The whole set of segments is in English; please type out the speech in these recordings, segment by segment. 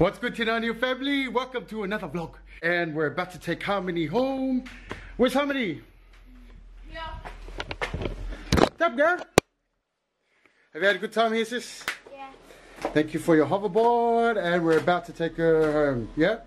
What's good, Tinania family? Welcome to another vlog. And we're about to take Harmony home. Where's Harmony? Yeah. What's up, girl? Have you had a good time here, sis? Yeah. Thank you for your hoverboard, and we're about to take her home. Yeah?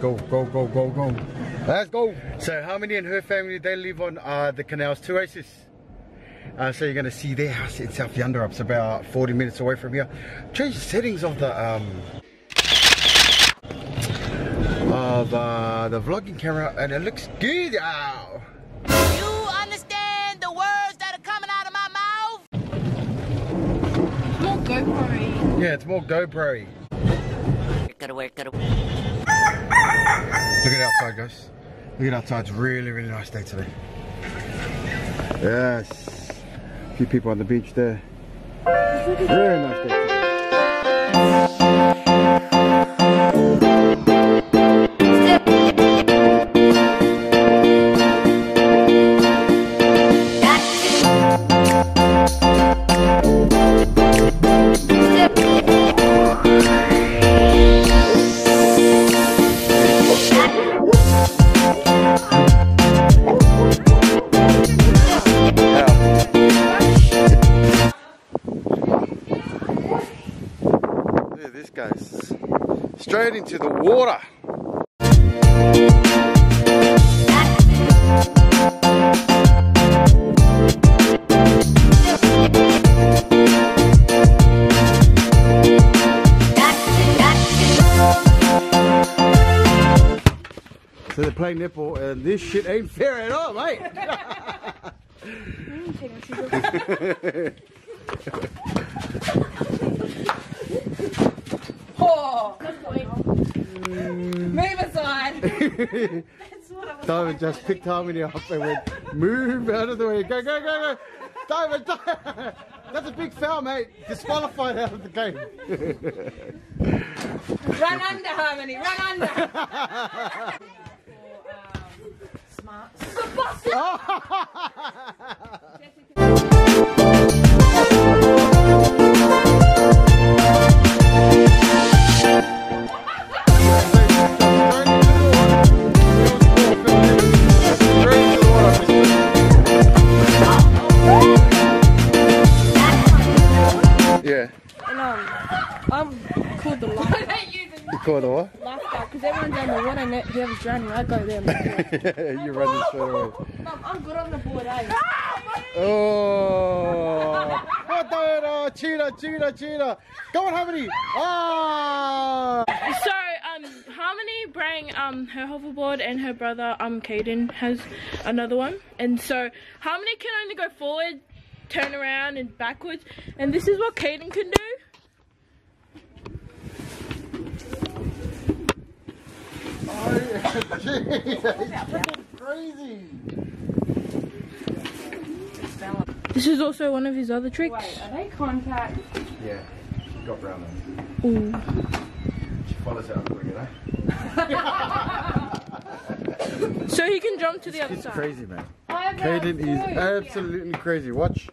Go, go, go, go, go. Let's go. So Harmony and her family, they live on uh, the canals two oasis. Uh, so you're going to see their house in South Yunderup. It's about 40 minutes away from here. Change the settings of the um, of uh, the vlogging camera, and it looks good. Ow. You understand the words that are coming out of my mouth? More GoPro. Yeah, it's more GoPro. Gotta work, gotta Look at outside, guys. Look at outside. It's really, really nice day today. Yes. A few people on the beach there. Very nice day today. Look at this, guys. Straight into the water. So they're playing netball, and this shit ain't fair at all, mate. Oh. Move aside. Diamond just picked Harmony up and went, move out of the way. Go, go, go, go. Diamond, Diamond. That's a big foul, mate. Disqualified out of the game. Run under, Harmony. Run under. Yeah. Water and whoever's drowning, I go there. you run straight away. Mum, I'm good on the board, eh? Oh! What the oh, cheetah, cheetah, cheetah. Go on, Harmony. Ah! So, um, Harmony bring um her hoverboard and her brother um Caden has another one, and so Harmony can only go forward, turn around, and backwards, and this is what Caden can do. Crazy. This is also one of his other tricks. Are they contact? Yeah, she got brown eyes. Ooh. She follows out quick, you know? So he can jump to the other It's side. crazy, man. I have Caden two. is absolutely crazy. Watch.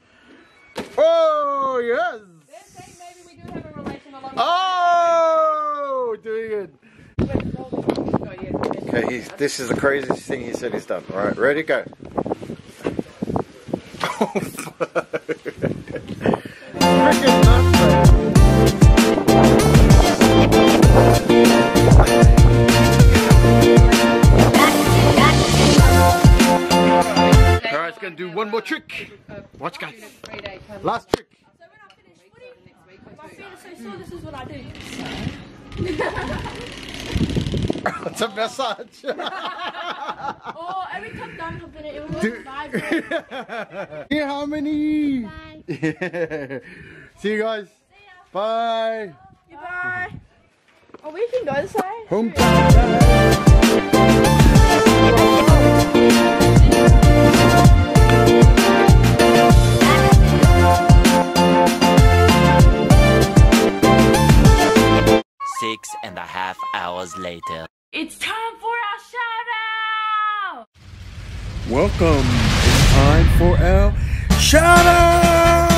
Oh, yes. Maybe we do have a relation along Oh, doing it. Yeah. Okay, he's, this is the craziest thing he said he's done. All right, ready, go. Freaking nuts, man. All right, it's gonna do one more trick. Watch, guys. Last trick. My feet are so sore, this is what I do. It's a massage. Oh, every time I'm hopping it, it will Dude. vibrate. See how many? See you guys. See Bye. Goodbye. Oh, we can go this way. Home. Six and a half hours later. It's time for our shout out! Welcome. It's time for our shout out.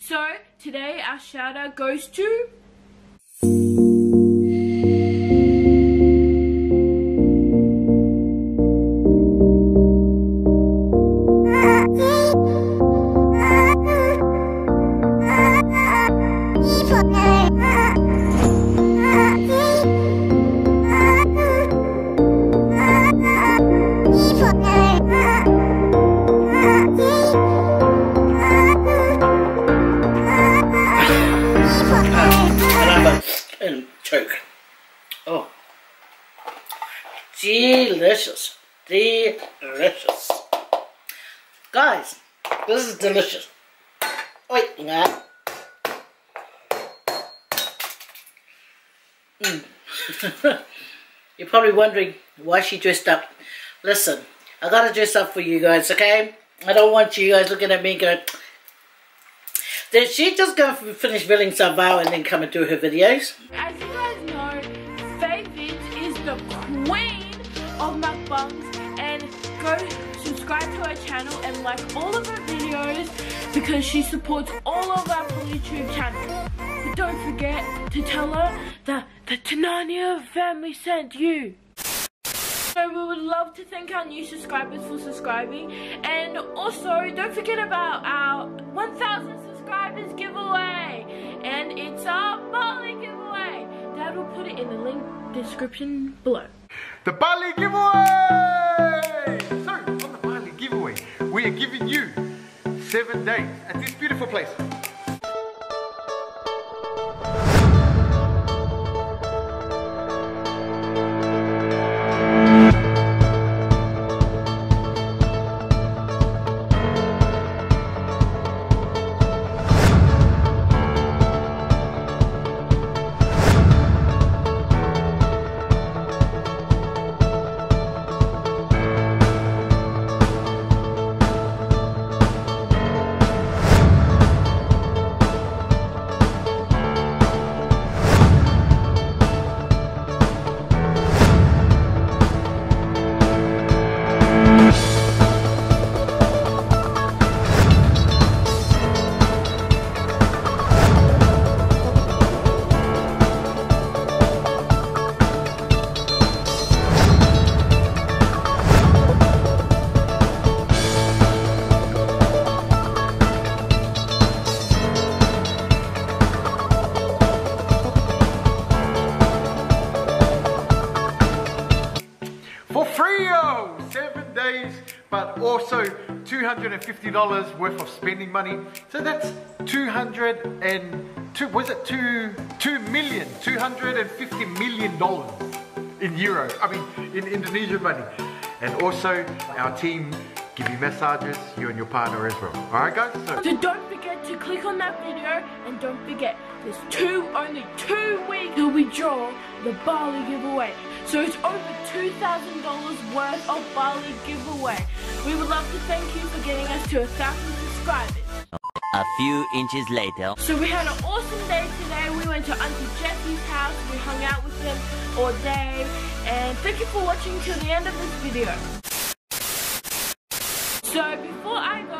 So, today our shout out goes to. Delicious, delicious, guys. This is delicious. Wait, yeah. Mm. You're probably wondering why she dressed up. Listen, I gotta dress up for you guys, okay? I don't want you guys looking at me going, did she just go finish billing some vow and then come and do her videos? And go subscribe to her channel and like all of her videos because she supports all of our YouTube channels. But don't forget to tell her that the Tinania family sent you. So we would love to thank our new subscribers for subscribing and also don't forget about our 1000 subscribers giveaway and it's our Bali giveaway. Dad will put it in the link description below. The Bali giveaway! So, on the Bali giveaway, we are giving you seven days at this beautiful place. But also $250 worth of spending money. So that's 200 and two, was it two, two million, 250 million dollars in euro, I mean, in Indonesian money. And also our team give you massages, you and your partner as well. All right, guys? So So don't forget to click on that video and don't forget there's two only two weeks till we draw the Bali giveaway. So it's over two thousand dollars worth of Bali giveaway. We would love to thank you for getting us to a thousand subscribers. A few inches later. So we had an awesome day today. We went to Auntie Jessie's house. We hung out with them all day. And thank you for watching till the end of this video. So before I go,